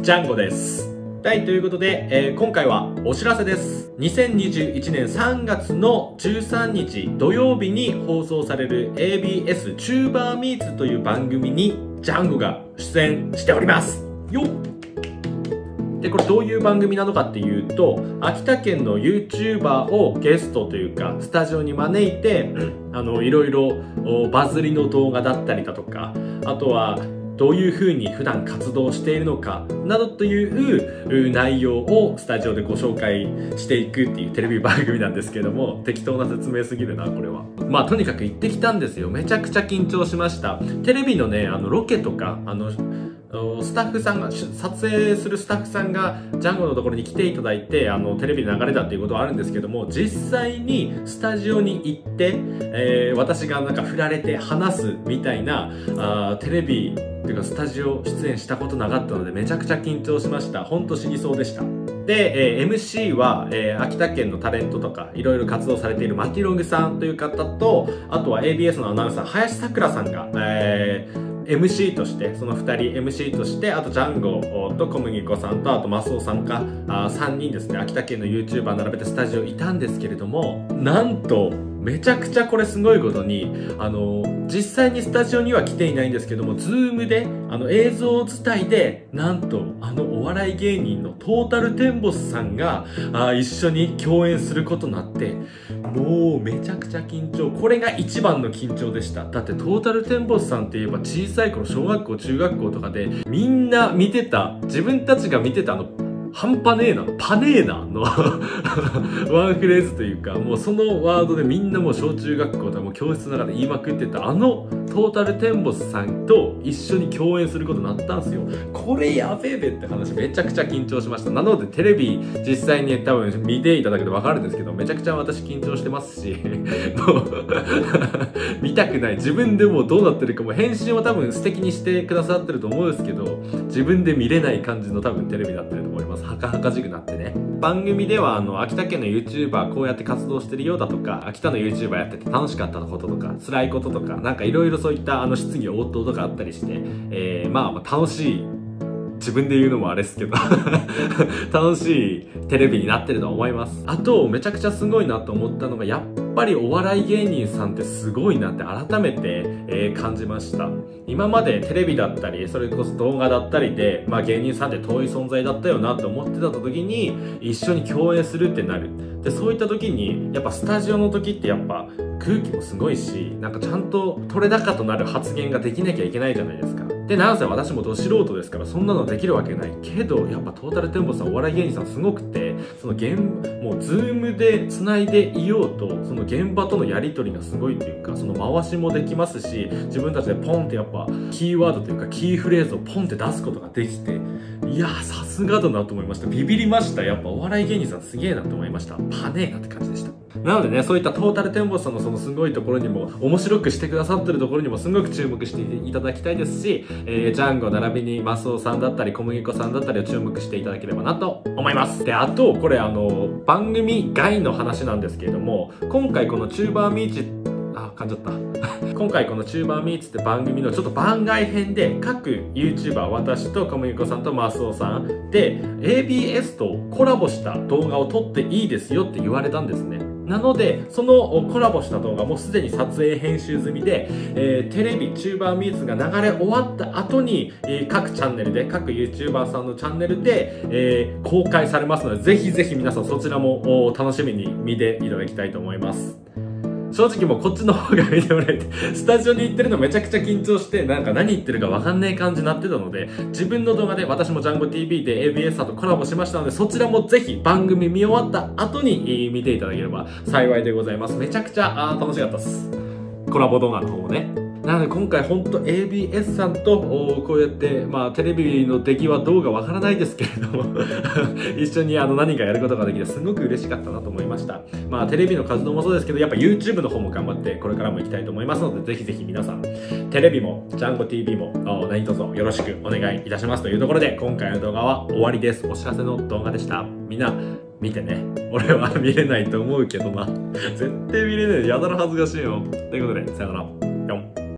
ジャンゴです。はいということで、えー今回はお知らせです。2021年3月の13日土曜日に放送される ABS チューバーミーツという番組にジャンゴが出演しております。よっ。でこれどういう番組なのかっていうと秋田県の YouTuber をゲストというかスタジオに招いて あのいろいろおバズりの動画だったりだとかあとはどういうふうに普段活動しているのかなどという内容をスタジオでご紹介していくっていうテレビ番組なんですけども適当な説明すぎるなこれは。まあとにかく行ってきたんですよ。めちゃくちゃ緊張しました。テレビのねあのロケとかあのスタッフさんが撮影するスタッフさんがジャンゴのところに来ていただいてあのテレビで流れたっていうことはあるんですけども実際にスタジオに行って、えー私がなんか振られて話すみたいなあテレビっていうかスタジオ出演したことなかったのでめちゃくちゃ緊張しました。ほんと死にそうでした。で、えー MC は、えー秋田県のタレントとかいろいろ活動されているマキログさんという方とあとは ABS のアナウンサー林さくらさんが、えー MC としてその2人 MC としてあとジャンゴと小麦粉さんとあとマスオさんかあ3人ですね秋田県の YouTuber 並べてスタジオいたんですけれどもなんとめちゃくちゃこれすごいことにあの実際にスタジオには来ていないんですけども Zoom であの映像伝いでなんとあのお笑い芸人のトータルテンボスさんがあ一緒に共演することになってもうめちゃくちゃ緊張。これが一番の緊張でした。だってトータルテンボスさんって言えば小さい頃小学校中学校とかでみんな見てた自分たちが見てたあの半端ねえなパネーなの ワンフレーズというかもうそのワードでみんなもう小中学校とかも教室の中で言いまくってたあのトータルテンボスさんと一緒に共演することになったんですよ。これやべえべって話めちゃくちゃ緊張しました。なのでテレビ実際に多分見ていただくと分かるんですけどめちゃくちゃ私緊張してますし もう 見たくない。自分でもどうなってるかも編集は多分素敵にしてくださってると思うんですけど自分で見れない感じの多分テレビだったりと思います。はかはかしくなってね。番組ではあの秋田県の YouTuber こうやって活動してるようだとか秋田の YouTuber やってて楽しかったこととか辛いこととかなんかいろいろそういったあの質疑応答とかあったりして、えーまあ楽しい自分で言うのもあれですけど。楽しいテレビになってると思います。あとめちゃくちゃすごいなと思ったのがやっぱりお笑い芸人さんってすごいなって改めて、えー感じました。今までテレビだったりそれこそ動画だったりで、まあ、芸人さんって遠い存在だったよなって思ってた時に一緒に共演するってなる。でそういった時にやっぱスタジオの時ってやっぱ空気もすごいしなんかちゃんと取れ高となる発言ができなきゃいけないじゃないですかでなんせ私もど素人ですからそんなのできるわけないけどやっぱトータルテンボスさんお笑い芸人さんすごくてその現もうズームでつないでいようとその現場とのやり取りがすごいというかその回しもできますし自分たちでポンってやっぱキーワードというかキーフレーズをポンって出すことができていやーさすがだなと思いました。ビビりました。やっぱお笑い芸人さんすげえなと思いました。パネーなって感じでした。なのでねそういったトータルテンボスさんのそのすごいところにも面白くしてくださってるところにもすごく注目していただきたいですし、えージャンゴ並びにマスオさんだったり小麦粉さんだったりを注目していただければなと思います。であとこれあの番組外の話なんですけれども今回このチューバーミーチあ噛んじゃった。今回この「チューバーミーツ」って番組のちょっと番外編で各 YouTuber 私と小麦粉さんとマスオさんで ABS とコラボした動画を撮っていいですよって言われたんですね。なのでそのコラボした動画もすでに撮影編集済みで、えーテレビチューバーミーツが流れ終わった後に、えー各チャンネルで各 YouTuber さんのチャンネルで、えー公開されますのでぜひぜひ皆さんそちらもお楽しみに見ていただきたいと思います。正直もうこっちの方が見てもらえて スタジオに行ってるのめちゃくちゃ緊張してなんか何言ってるかわかんない感じになってたので自分の動画で私もジャンゴ TV で ABS さんとコラボしましたのでそちらもぜひ番組見終わった後に見ていただければ幸いでございます。めちゃくちゃあ楽しかったっす。コラボ動画の方もね。なので今回本当 ABS さんとこうやって、まあ、テレビの出来はどうかわからないですけれども 一緒にあの何かやることができてすごく嬉しかったなと思いました。まあテレビの活動もそうですけどやっぱ YouTube の方も頑張ってこれからも行きたいと思いますのでぜひぜひ皆さんテレビもジャンゴ TV も何卒よろしくお願いいたしますというところで今回の動画は終わりです。お知らせの動画でした。みんな見てね。俺は見れないと思うけどな。絶対見れない。やだら恥ずかしいよ。ということでさよなら。ぴょん。